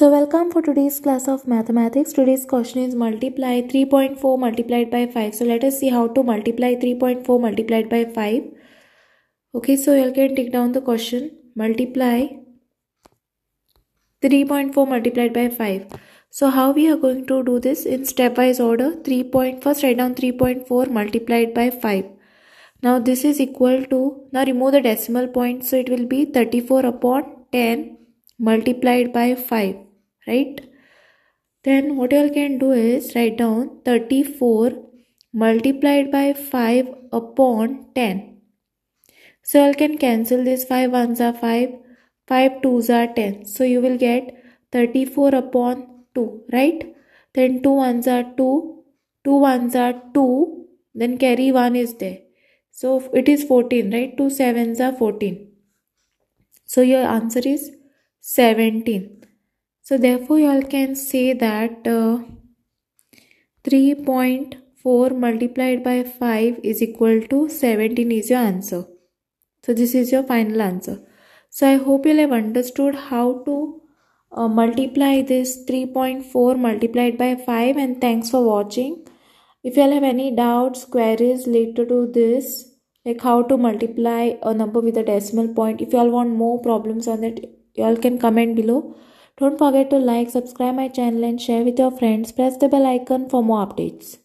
So welcome for today's class of mathematics. Today's question is multiply 3.4 multiplied by 5. So let us see how to multiply 3.4 multiplied by 5. Okay, so you can take down the question. Multiply 3.4 multiplied by 5. So how we are going to do this in stepwise order? 3. Point, first write down 3.4 multiplied by 5. Now this is equal to, now remove the decimal point. So it will be 34 upon 10 multiplied by 5 right? Then what you all can do is write down 34 multiplied by 5 upon 10 so you can cancel this 5 ones are 5 5 twos are 10 so you will get 34 upon 2 right? Then 2 ones are 2 2 ones are 2 then carry 1 is there. So it is 14 right? 2 sevens are 14 so your answer is 17 so therefore you all can say that uh, 3.4 multiplied by 5 is equal to 17 is your answer. So this is your final answer. So i hope you all have understood how to uh, multiply this 3.4 multiplied by 5 and thanks for watching. If you all have any doubts queries related to this like how to multiply a number with a decimal point if you all want more problems on it you all can comment below don't forget to like subscribe my channel and share with your friends. Press the bell icon for more updates